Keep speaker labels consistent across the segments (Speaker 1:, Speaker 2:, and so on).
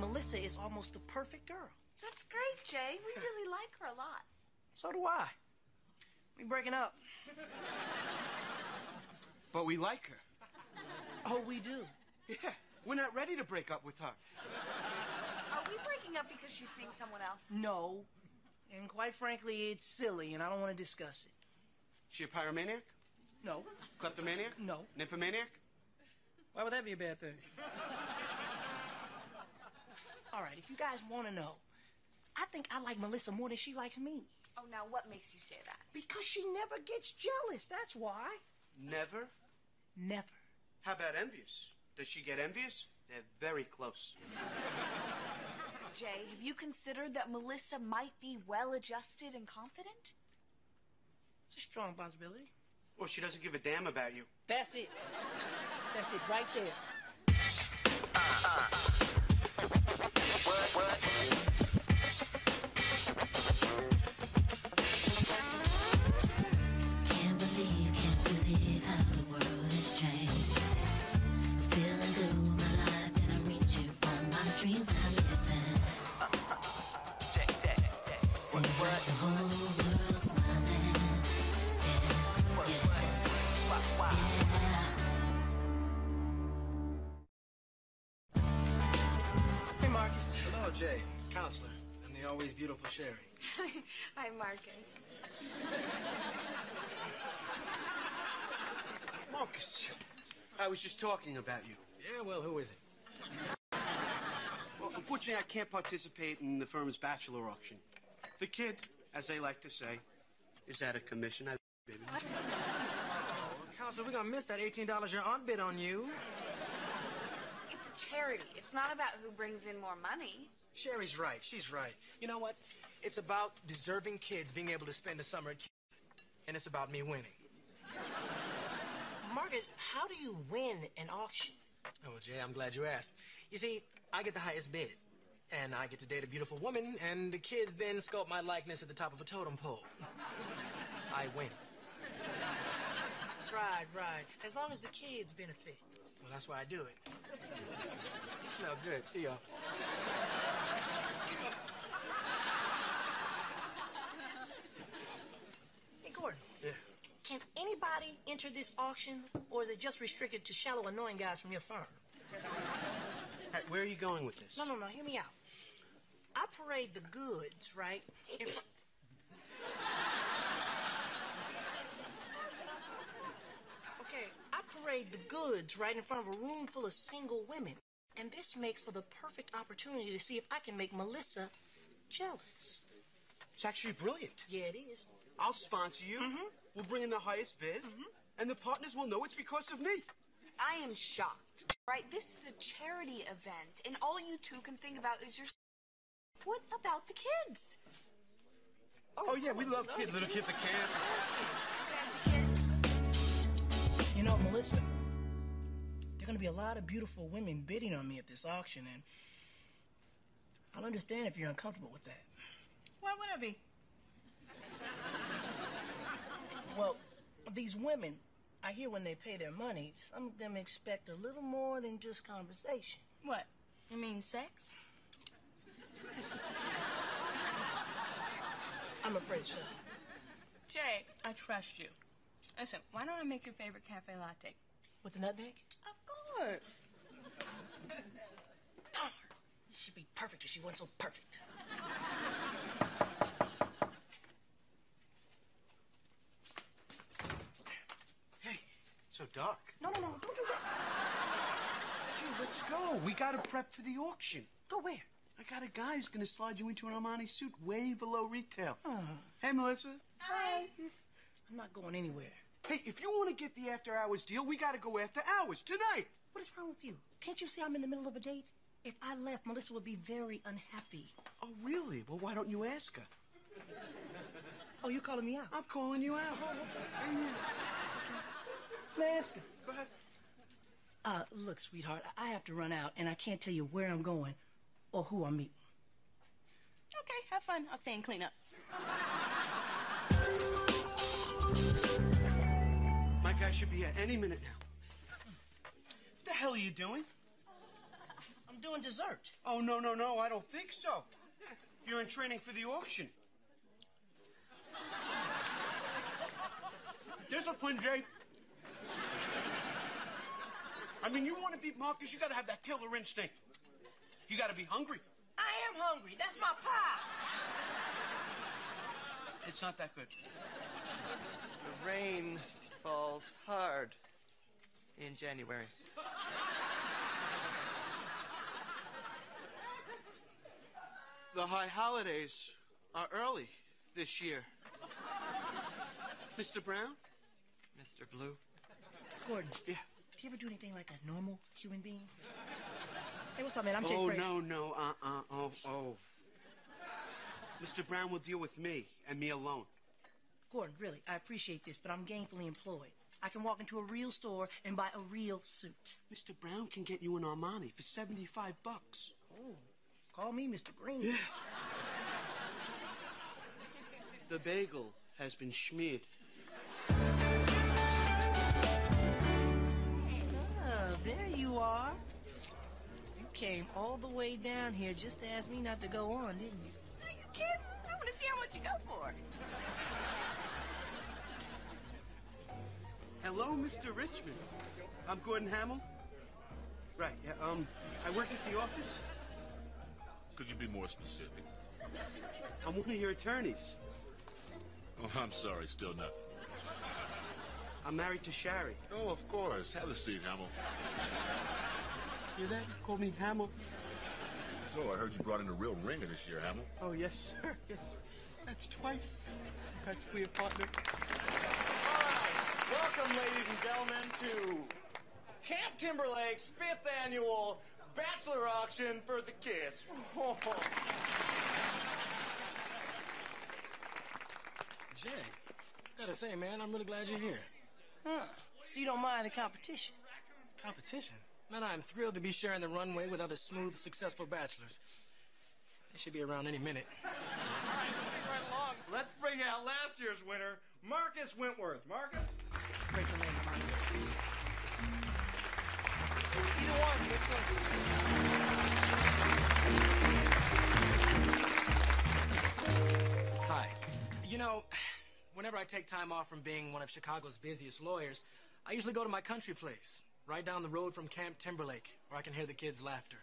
Speaker 1: Melissa is almost the perfect girl.
Speaker 2: That's great, Jay. We really like her a lot.
Speaker 1: So do I. We breaking up.
Speaker 3: But we like her.
Speaker 1: Oh, we do.
Speaker 3: Yeah, we're not ready to break up with her.
Speaker 2: Are we breaking up because she's seeing someone else?
Speaker 1: No. And quite frankly, it's silly, and I don't want to discuss it.
Speaker 3: She a pyromaniac?
Speaker 1: No.
Speaker 3: Kleptomaniac?
Speaker 1: No.
Speaker 3: Nymphomaniac?
Speaker 1: Why would that be a bad thing? All right, if you guys want to know, I think I like Melissa more than she likes me.
Speaker 2: Oh, now what makes you say that?
Speaker 1: Because she never gets jealous, that's why.
Speaker 3: Never?
Speaker 1: Never.
Speaker 3: How about envious? Does she get envious? They're very close.
Speaker 2: Jay, have you considered that Melissa might be well adjusted and confident?
Speaker 1: It's a strong possibility.
Speaker 3: Well, she doesn't give a damn about you.
Speaker 1: That's it. That's it right there.
Speaker 4: Can't Seems like the whole world's smiling. Yeah, yeah.
Speaker 1: Hey, Marcus.
Speaker 5: Hello, Jay, counselor, and the always beautiful Sherry.
Speaker 2: Hi, Marcus.
Speaker 3: Marcus, I was just talking about you.
Speaker 5: Yeah, well, who is it?
Speaker 3: Well, unfortunately, I can't participate in the firm's bachelor auction. The kid, as they like to say, is out of commission. I baby.
Speaker 5: Oh, counselor, we're gonna miss that $18 your aunt bid on you.
Speaker 2: It's a charity. It's not about who brings in more money.
Speaker 5: Sherry's right. She's right. You know what? It's about deserving kids being able to spend the summer at camp. And it's about me winning.
Speaker 1: Marcus, how do you win an auction?
Speaker 5: Oh, Jay, I'm glad you asked. You see, I get the highest bid. And I get to date a beautiful woman, and the kids then sculpt my likeness at the top of a totem pole. I win.
Speaker 1: Right, right. As long as the kids benefit.
Speaker 5: Well, that's why I do it. You smell good. See y'all.
Speaker 1: Hey, Gordon.
Speaker 5: Yeah.
Speaker 1: Can anybody enter this auction, or is it just restricted to shallow, annoying guys from your firm?
Speaker 3: Hey, where are you going with this?
Speaker 1: No, no, no. Hear me out. I parade the goods, right? In okay, I parade the goods right in front of a room full of single women. And this makes for the perfect opportunity to see if I can make Melissa jealous.
Speaker 3: It's actually brilliant.
Speaker 1: Yeah, it is.
Speaker 3: I'll sponsor you. Mm-hmm. We'll bring in the highest bid, mm-hmm. and the partners will know it's because of me.
Speaker 2: I am shocked. Right? This is a charity event, and all you two can think about is your. What about the kids?
Speaker 3: Oh, yeah, we love kids. little kids at camp.
Speaker 1: You know, Melissa, there are going to be a lot of beautiful women bidding on me at this auction, and I'll understand if you're uncomfortable with that.
Speaker 6: Why would I be?
Speaker 1: Well, these women, I hear when they pay their money, some of them expect a little more than just conversation.
Speaker 6: What? You mean sex?
Speaker 1: I'm afraid so.
Speaker 6: Jay, I trust you. Listen, why don't I make your favorite cafe latte?
Speaker 1: With the nutmeg?
Speaker 6: Of course.
Speaker 1: Darn! She'd be perfect if she wasn't so perfect.
Speaker 3: Hey, so dark.
Speaker 1: No, no, no, don't do that.
Speaker 3: Gee, let's go. We gotta prep for the auction.
Speaker 1: Go where?
Speaker 3: I got a guy who's gonna slide you into an Armani suit way below retail. Hey, Melissa.
Speaker 2: Hi.
Speaker 1: I'm not going anywhere.
Speaker 3: Hey, if you want to get the after hours deal, we gotta go after hours tonight.
Speaker 1: What is wrong with you? Can't you see I'm in the middle of a date? If I left, Melissa would be very unhappy.
Speaker 3: Oh, really? Well, why don't you ask her?
Speaker 1: Oh, you're calling me out?
Speaker 3: I'm calling you out.
Speaker 1: May I ask her?
Speaker 3: Go ahead.
Speaker 1: Uh, look, sweetheart, I have to run out, and I can't tell you where I'm going or who I'm meeting.
Speaker 6: Okay, have fun. I'll stay and clean up.
Speaker 3: My guy should be here any minute now. What the hell are you doing?
Speaker 1: I'm I'm doing dessert.
Speaker 3: Oh, no, no, no, I don't think so. You're in training for the auction. Discipline, Jay. I mean, you want to beat Marcus, you got to have that killer instinct. You got to be hungry.
Speaker 1: I am hungry. That's my pie.
Speaker 3: It's not that good.
Speaker 7: The rain falls hard in January.
Speaker 3: The high holidays are early this year. Mr. Brown?
Speaker 7: Mr. Blue.
Speaker 1: Gordon.
Speaker 3: Yeah.
Speaker 1: Do you ever do anything like a normal human being? Hey, what's up, man? I'm Jay
Speaker 3: Oh,
Speaker 1: Frazier.
Speaker 3: no, no, uh, uh, oh, oh. Mr. Brown will deal with me and me alone.
Speaker 1: Gordon, really, I appreciate this, but I'm gainfully employed. I can walk into a real store and buy a real suit.
Speaker 3: Mr. Brown can get you an Armani for 75 bucks.
Speaker 1: Oh, call me Mr. Green. Yeah.
Speaker 3: The bagel has been schmeared.
Speaker 1: Came all the way down here just to ask me not to go on, didn't you?
Speaker 2: Are you kidding? I want to see how much you go for.
Speaker 3: Hello, Mr. Richmond. I'm Gordon Hamill. Right, yeah, um, I work at the office.
Speaker 8: Could you be more specific?
Speaker 3: I'm one of your attorneys.
Speaker 8: Oh, I'm sorry, still nothing.
Speaker 3: I'm married to Shari.
Speaker 8: Oh, of course. Have a seat, Hamill.
Speaker 3: Hear that? You call me Hamill.
Speaker 8: So, I heard you brought in a real ringer this year, Hamill.
Speaker 3: Oh, yes, sir. Yes. That's twice. Practically a partner.
Speaker 9: Welcome, ladies and gentlemen, to Camp Timberlake's fifth annual bachelor auction for the kids.
Speaker 5: Jay, gotta say, man, I'm really glad you're here.
Speaker 1: Huh. So you don't mind the competition?
Speaker 5: Competition? Man, I'm thrilled to be sharing the runway with other smooth, successful bachelors. They should be around any minute.
Speaker 9: right along. Let's bring out last year's winner, Marcus Wentworth. Marcus?
Speaker 5: Great to meet you, Marcus.
Speaker 9: Either one, which one's?
Speaker 5: Hi. You know, whenever I take time off from being one of Chicago's busiest lawyers, I usually go to my country place, right down the road from Camp Timberlake, where I can hear the kids' laughter.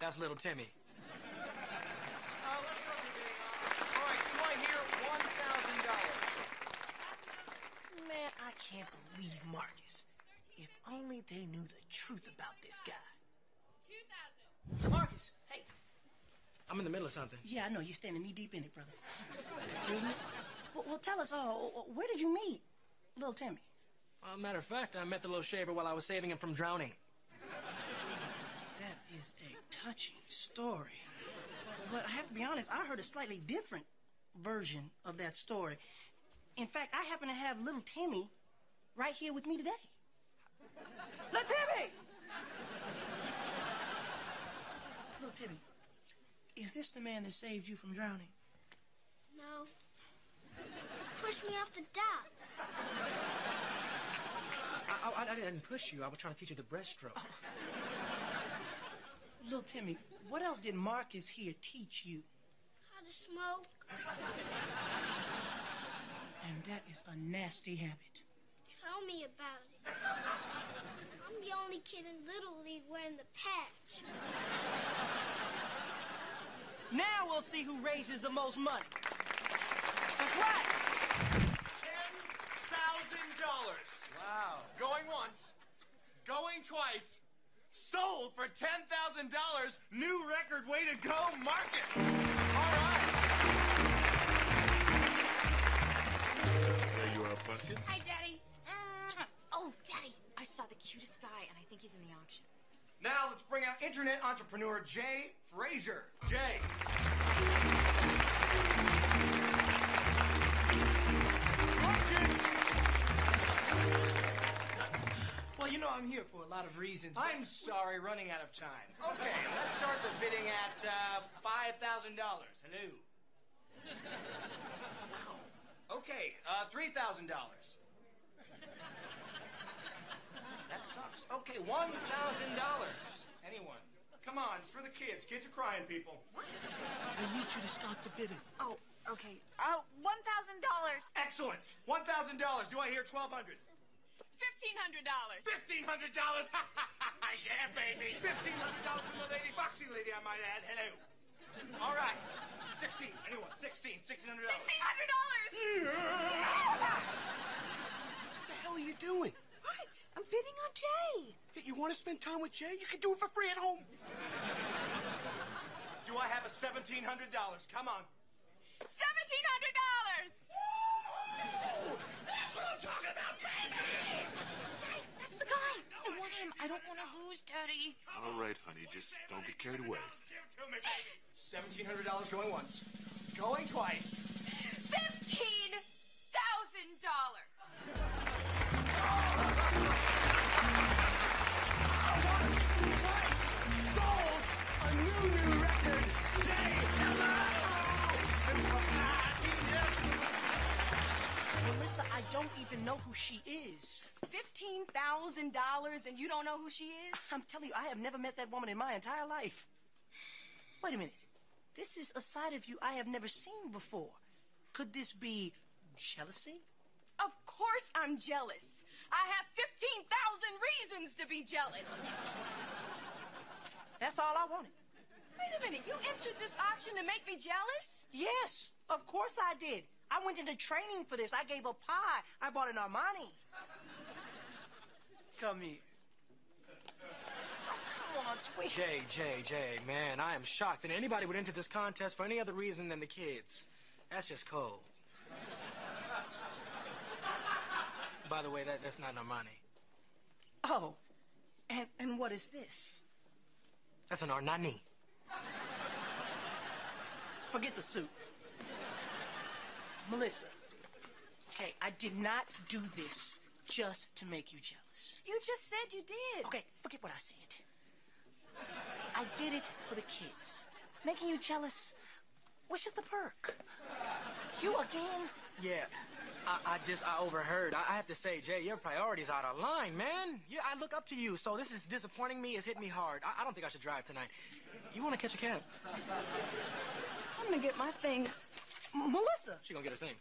Speaker 5: That's little Timmy.
Speaker 9: Let's throw the bidding on. All right, do I hear $1,000?
Speaker 1: Man, I can't believe Marcus. If only they knew the truth about this guy.
Speaker 6: 2,000.
Speaker 1: Marcus, hey.
Speaker 5: I'm in the middle of something.
Speaker 1: Yeah, I know you're standing knee deep in it, brother.
Speaker 5: Excuse me?
Speaker 1: Well, well tell us all. Where did you meet little Timmy?
Speaker 5: Well, matter of fact, I met the little shaver while I was saving him from drowning.
Speaker 1: That is a touching story. But I have to be honest, I heard a slightly different version of that story. In fact, I happen to have little Timmy right here with me today. Little Timmy! Little Timmy, is this the man that saved you from drowning?
Speaker 10: No. Push me off the dock.
Speaker 5: I, I, I didn't push you. I was trying to teach you the breaststroke.
Speaker 1: Little Timmy, what else did Marcus here teach you?
Speaker 10: How to smoke.
Speaker 1: And that is a nasty habit.
Speaker 10: Tell me about it. I'm the only kid in Little League wearing the patch.
Speaker 1: Now we'll see who raises the most money. That's right.
Speaker 9: $10,000. Wow. Going once, going twice, sold for $10,000. New record. Way to go, Marcus. All right.
Speaker 8: There you are, Pumpkin.
Speaker 2: Hi, Daddy. Mm. Oh, Daddy, I saw the cutest guy, and I think he's in the auction.
Speaker 9: Now let's bring out internet entrepreneur Jay Frazier. Jay.
Speaker 1: Well, you know I'm here for a lot of reasons. but-
Speaker 9: I'm sorry, running out of time. Okay, let's start the bidding at uh, $5,000. Hello. Wow. Okay, uh, $3,000. That sucks. Okay, one thousand dollars. Anyone? Come on, it's for the kids. Kids are crying, people.
Speaker 1: I need you to start the bidding.
Speaker 2: Oh, okay. Oh, one thousand dollars.
Speaker 9: Excellent. One thousand dollars. Do I hear twelve hundred?
Speaker 6: Fifteen hundred dollars.
Speaker 9: Fifteen hundred dollars. yeah, baby. Fifteen hundred dollars from the lady, foxy lady, I might add. Hello. All right. Sixteen. Anyone? Sixteen. Sixteen hundred dollars.
Speaker 2: Sixteen hundred dollars.
Speaker 3: What the hell are you doing?
Speaker 2: What? I'm bidding on Jay.
Speaker 3: You want to spend time with Jay? You can do it for free at home.
Speaker 9: Do I have a seventeen hundred dollars? Come on.
Speaker 6: Seventeen hundred dollars.
Speaker 9: That's what I'm talking about, baby.
Speaker 2: That's the guy. I want him. I don't want to lose, Daddy.
Speaker 8: All right, honey, just don't get carried away.
Speaker 9: Give it to me, baby. Seventeen hundred dollars going once. Going twice.
Speaker 2: Fifteen thousand dollars.
Speaker 1: don't even know who she is.
Speaker 6: Fifteen thousand dollars, and you don't know who she is?
Speaker 1: I'm telling you, I have never met that woman in my entire life. Wait a minute. This is a side of you I have never seen before. Could this be jealousy?
Speaker 6: Of course I'm jealous. I have 15,000 reasons to be jealous.
Speaker 1: That's all I wanted.
Speaker 6: Wait a minute, you entered this auction to make me jealous?
Speaker 1: Yes, of course I did. I went into training for this. I gave a pie. I bought an Armani. Come here. Come on, sweet.
Speaker 5: Jay, Jay, Jay, man, I am shocked that anybody would enter this contest for any other reason than the kids. That's just cold. By the way, that, that's not no money.
Speaker 1: Oh, and, and what is this?
Speaker 5: That's an Arnani.
Speaker 1: Forget the suit. Melissa, okay, I did not do this just to make you jealous.
Speaker 6: You just said you did.
Speaker 1: Okay, forget what I said. I did it for the kids. Making you jealous was just a perk. You again?
Speaker 5: Yeah, I, I just, I overheard. I, I have to say, Jay, your priorities out of line, man. Yeah, I look up to you, so this is disappointing me. It's hit me hard. I, I don't think I should drive tonight. You want to catch a cab?
Speaker 6: I'm gonna get my things.
Speaker 1: M- Melissa!
Speaker 5: She gonna get her things.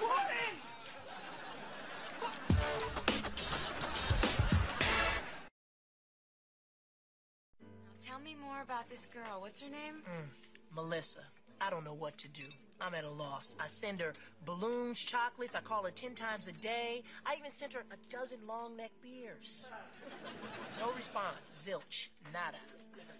Speaker 1: Woman!
Speaker 2: Tell me more about this girl. What's her name?
Speaker 1: Mm, Melissa, I don't know what to do. I'm at a loss. I send her balloons, chocolates. I call her ten times a day. I even sent her a dozen long neck beers. No response. Zilch. Nada. Tell about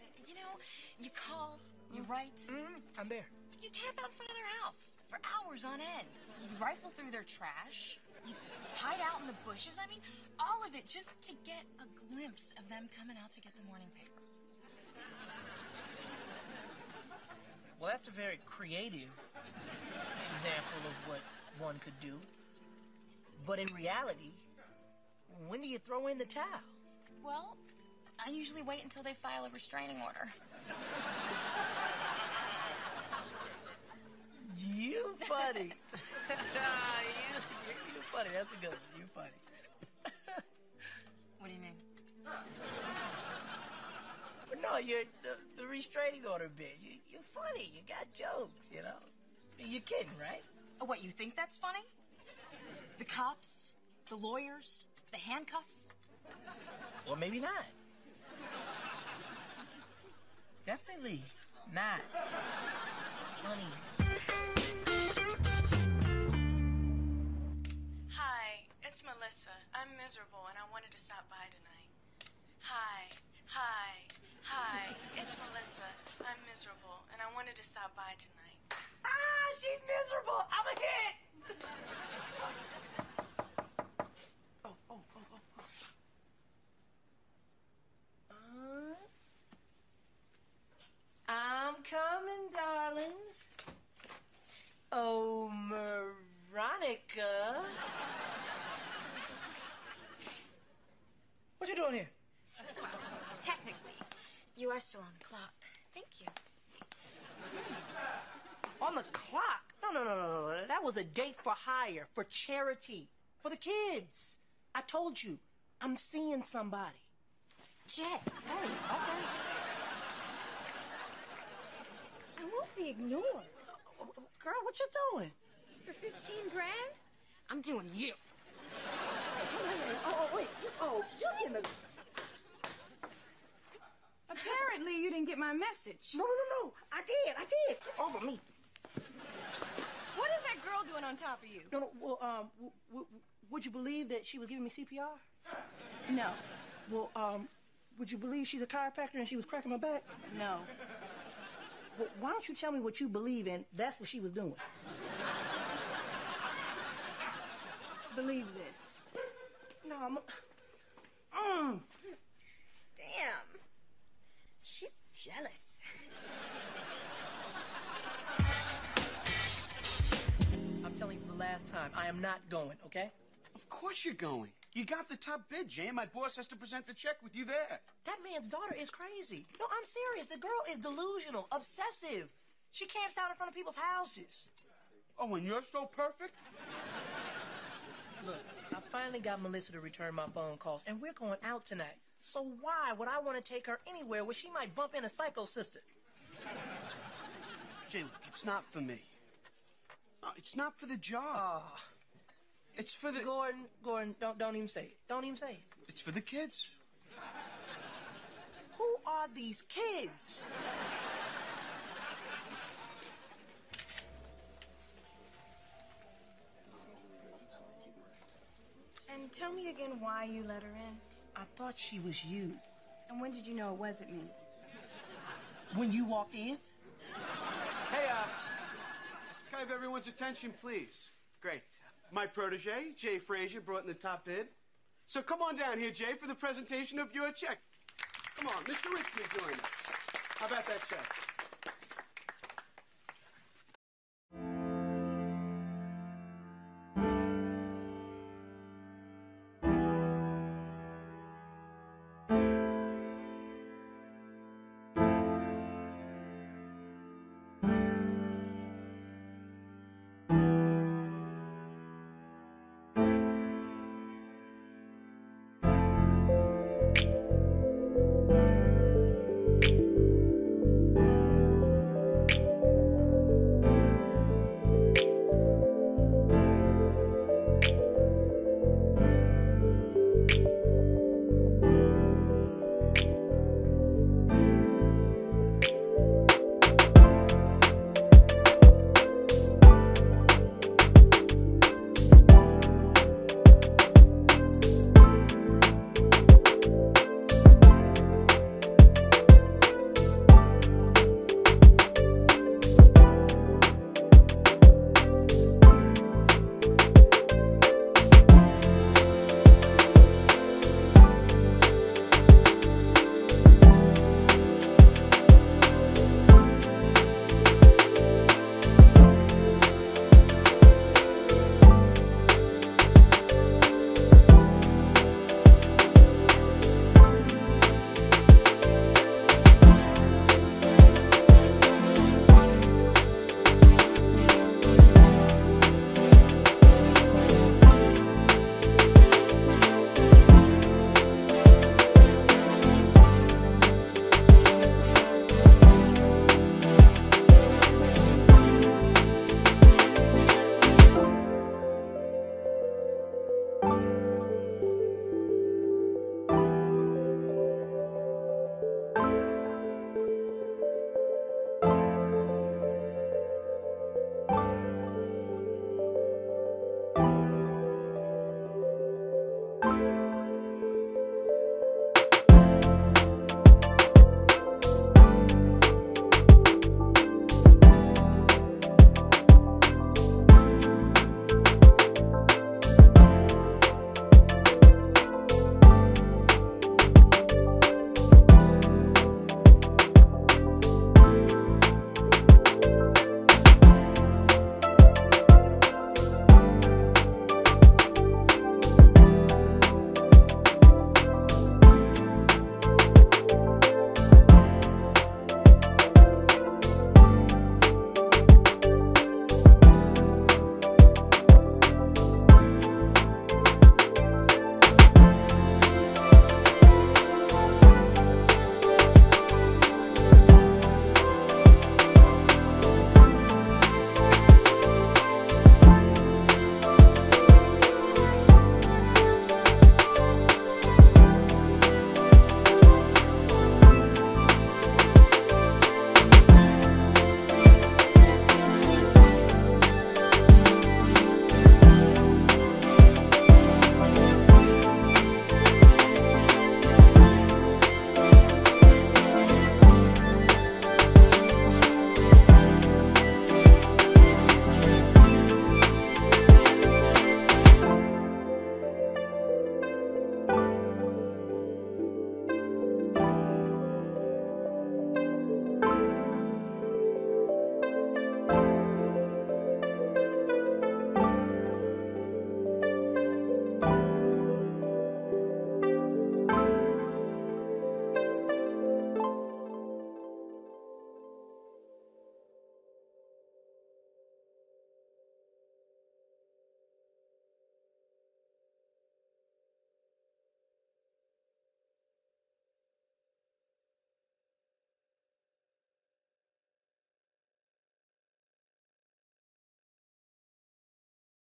Speaker 1: it.
Speaker 2: You know, you call, you write,
Speaker 1: Mm, I'm there.
Speaker 2: you camp out in front of their house for hours on end. You rifle through their trash. You hide out in the bushes. I mean, all of it just to get a glimpse of them coming out to get the morning paper.
Speaker 1: That's a very creative example of what one could do. But in reality, when do you throw in the towel?
Speaker 2: Well, I usually wait until they file a restraining order.
Speaker 1: You funny. you, you, you funny. That's a good one. You funny. But no, you're the, the restraining order bit. You, you're funny. You got jokes, you know. You're kidding, right?
Speaker 2: Oh, what, you think that's funny? The cops, the lawyers, the handcuffs?
Speaker 1: Well, maybe not. Definitely not. Funny.
Speaker 6: Hi, it's Melissa. I'm miserable and I wanted to stop by tonight. Hi, hi, hi, it's Melissa. I'm miserable and I wanted to stop by tonight.
Speaker 1: Ah, she's miserable. I'm a hit. oh, oh, oh, oh, oh. Uh, I'm coming, darling. Oh, Veronica. What you doing here?
Speaker 2: You are still on the clock. Thank you.
Speaker 1: On the clock? No, no, no, no, no, no. That was a date for hire, for charity, for the kids. I told you, I'm seeing somebody.
Speaker 2: Jay,
Speaker 1: Hey, okay.
Speaker 2: I won't be ignored.
Speaker 1: Girl, what you doing?
Speaker 2: For 15 grand? I'm doing you.
Speaker 1: Oh, oh wait. Oh, you're in the.
Speaker 6: Apparently, you didn't get my message.
Speaker 1: No, no, no, no. I did. I did. Get over me.
Speaker 6: What is that girl doing on top of you?
Speaker 1: No, no. Well, um, w- w- would you believe that she was giving me CPR?
Speaker 6: No.
Speaker 1: Well, um, would you believe she's a chiropractor and she was cracking my back?
Speaker 6: No.
Speaker 1: Well, why don't you tell me what you believe in? That's what she was doing.
Speaker 6: Believe this.
Speaker 1: No, I'm. Mm.
Speaker 2: Damn. She's jealous.
Speaker 1: I'm telling you for the last time, I am not going. Okay?
Speaker 3: Of course you're going. You got the top bid, Jay. My boss has to present the check with you there.
Speaker 1: That man's daughter is crazy. No, I'm serious. The girl is delusional, obsessive. She camps out in front of people's houses.
Speaker 3: Oh, and you're so perfect?
Speaker 1: Look, I finally got Melissa to return my phone calls, and we're going out tonight. So why would I want to take her anywhere where she might bump into Psycho Sister?
Speaker 3: Jay, look, it's not for me. No, it's not for the job.
Speaker 1: Ah,
Speaker 3: it's for the.
Speaker 1: Gordon, Gordon, don't don't even say it. Don't even say it.
Speaker 3: It's for the kids.
Speaker 1: Who are these kids?
Speaker 6: And tell me again why you let her in.
Speaker 1: I thought she was you.
Speaker 6: And when did you know it wasn't me?
Speaker 1: When you walked in?
Speaker 3: Hey, uh, can I have everyone's attention, please? Great. My protege, Jay Frazier, brought in the top bid. So come on down here, Jay, for the presentation of your check. Come on, Mr. Richmond join us. How about that check?